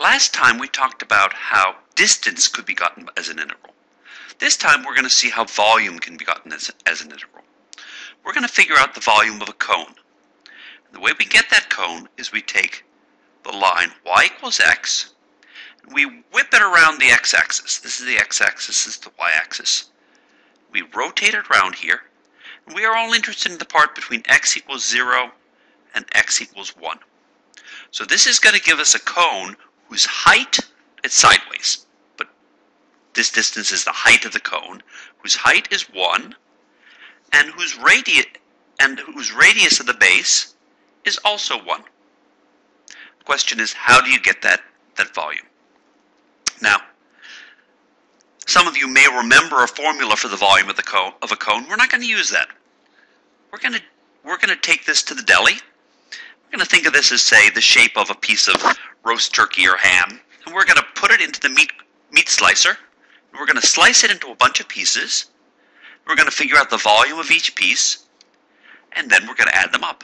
Last time we talked about how distance could be gotten as an integral. This time we're going to see how volume can be gotten as, as an integral. We're going to figure out the volume of a cone. And the way we get that cone is we take the line y equals x, and we whip it around the x-axis. This is the x-axis, this is the y-axis. We rotate it around here, and we are only interested in the part between x equals 0 and x equals 1. So this is going to give us a cone whose height, it's sideways, but this distance is the height of the cone, whose height is 1, and whose radius and whose radius of the base is also 1. The question is, how do you get that, that volume? Now, some of you may remember a formula for the volume of the cone of a cone. We're not going to use that. We're going to we're going to take this to the deli. We're going to think of this as say the shape of a piece of roast turkey or ham, and we're going to put it into the meat meat slicer. We're going to slice it into a bunch of pieces. We're going to figure out the volume of each piece, and then we're going to add them up.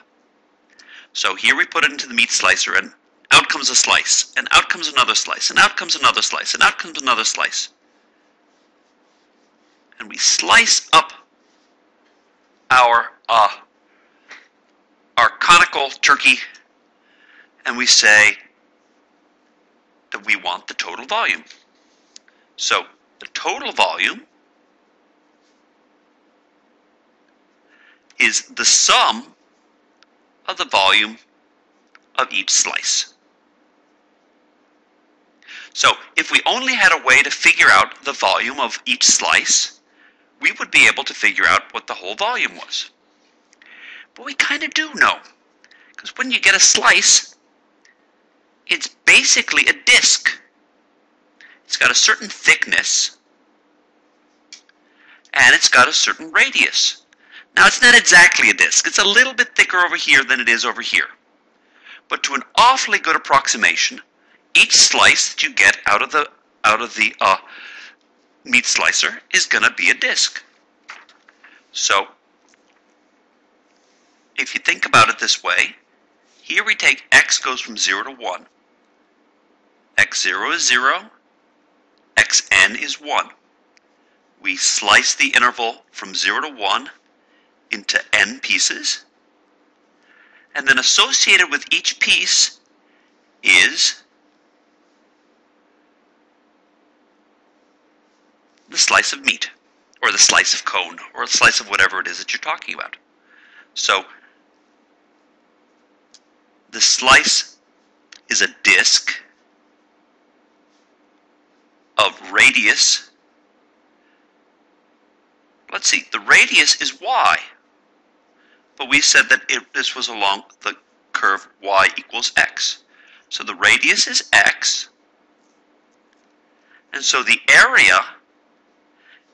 So here we put it into the meat slicer, and out comes a slice, and out comes another slice, and out comes another slice, and out comes another slice. And we slice up our uh, turkey, and we say that we want the total volume. So the total volume is the sum of the volume of each slice. So if we only had a way to figure out the volume of each slice, we would be able to figure out what the whole volume was. But we kind of do know. Because when you get a slice, it's basically a disc. It's got a certain thickness, and it's got a certain radius. Now, it's not exactly a disc. It's a little bit thicker over here than it is over here. But to an awfully good approximation, each slice that you get out of the out of the uh, meat slicer is going to be a disc. So if you think about it this way, here we take x goes from 0 to 1. x0 is 0, xn is 1. We slice the interval from 0 to 1 into n pieces, and then associated with each piece is the slice of meat, or the slice of cone, or the slice of whatever it is that you're talking about. So the slice is a disk of radius. Let's see, the radius is y. But we said that it, this was along the curve y equals x. So the radius is x. And so the area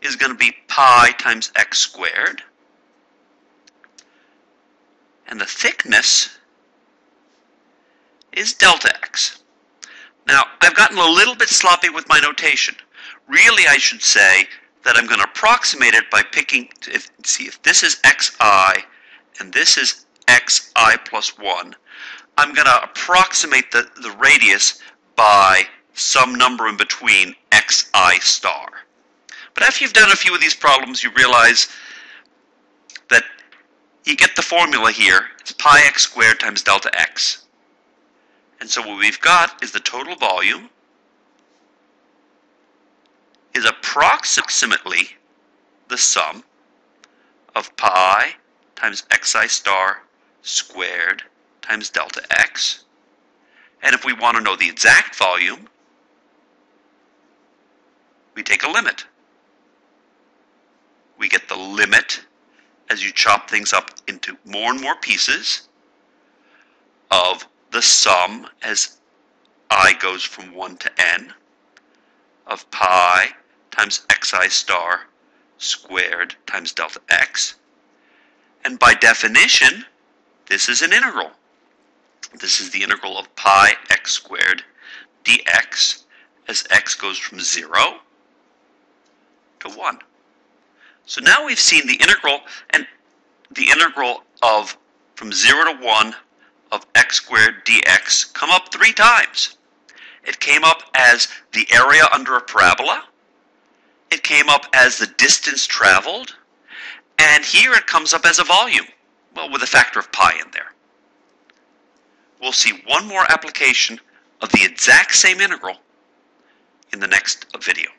is going to be pi times x squared. And the thickness is delta x. Now, I've gotten a little bit sloppy with my notation. Really, I should say that I'm going to approximate it by picking, if, see, if this is xi and this is xi plus 1, I'm going to approximate the, the radius by some number in between xi star. But after you've done a few of these problems, you realize that you get the formula here. It's pi x squared times delta x. And so what we've got is the total volume is approximately the sum of pi times xi star squared times delta x. And if we want to know the exact volume, we take a limit. We get the limit as you chop things up into more and more pieces of the sum as i goes from 1 to n of pi times xi star squared times delta x. And by definition, this is an integral. This is the integral of pi x squared dx as x goes from 0 to 1. So now we've seen the integral and the integral of from 0 to 1 of x squared dx come up three times. It came up as the area under a parabola. It came up as the distance traveled. And here it comes up as a volume, well, with a factor of pi in there. We'll see one more application of the exact same integral in the next video.